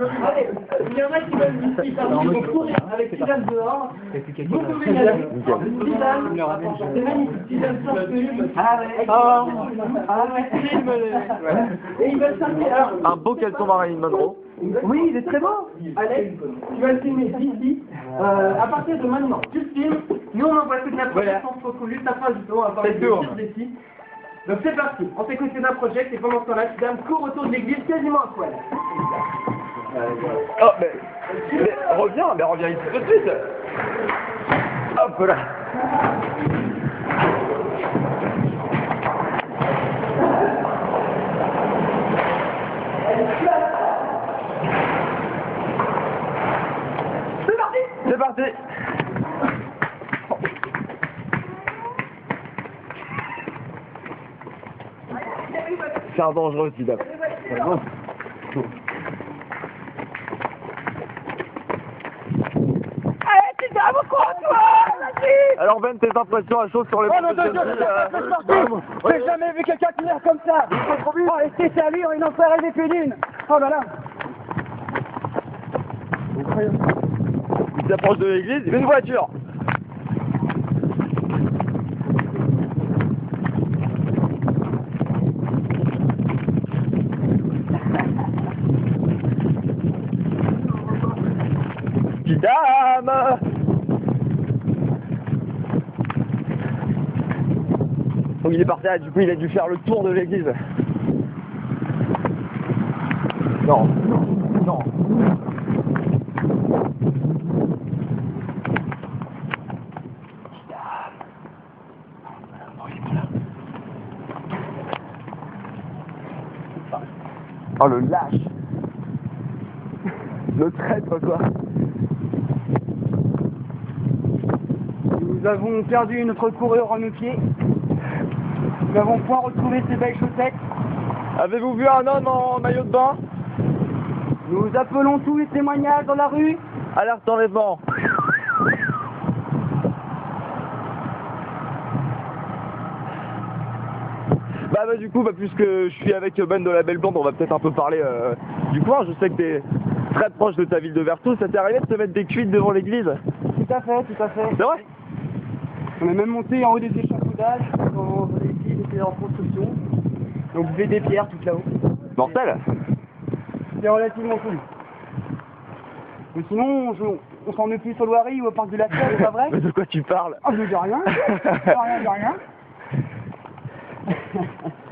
Allez, il y en a qui veulent ici, parmi ils vont courir avec Suzanne dehors. Vous pouvez y aller. Suzanne, c'est magnifique. Suzanne sans tenue. Ah ouais. Ah ouais. Et ils veulent. Alors, Un beau caleçon Marilyn Monroe. oui, il est très beau. Alex, tu vas le filmer d'ici. Euh, à partir de maintenant, tu le filmes. Nous, on envoie toute la projection sans trop juste après, justement, va parler de d'ici. Donc c'est parti. On s'écoute d'un project et pendant ce temps-là, Suzanne court autour de l'église quasiment à poil. Oh, mais, mais reviens, mais reviens ici tout de suite. Hop là. C'est parti C'est parti. C'est un dangereux, Zidane. Allez, Suzanne, on court toi Vas-y Alors Ben, tes impressions à chaud sur les Oh non, non, non, euh, non, J'ai jamais vu quelqu'un tenir comme ça. Oh, laissez sa allure, il n'en fait rêver plus d'une Oh là là. Il s'approche de l'église, une voiture. Dame Il est parti là, du coup il a dû faire le tour de l'église. Non, non, non. Oh le lâche Le traître quoi Nous avons perdu notre coureur en nos pieds. Nous n'avons point retrouvé ses belles chaussettes. Avez-vous vu un homme en maillot de bain? Nous appelons tous les témoignages dans la rue. Alerte enlèvement Bah, bah du coup, bah, puisque je suis avec Ben de la Belle Blonde, on va peut-être un peu parler euh, du coin. Je sais que t'es très proche de ta ville de Vertou. Ça t'est arrivé de te mettre des cuites devant l'église? Tout à fait, tout à fait. C'est vrai? On est même monté en haut des échafaudages était en construction. Donc vous des pierres tout là-haut. Mortel C'est relativement cool. Mais sinon, je- on s'en est plus au Loiry ou au parc de la Fête, c'est pas vrai Mais de quoi tu parles Ah, je dis rien. Je dis rien, je dis rien.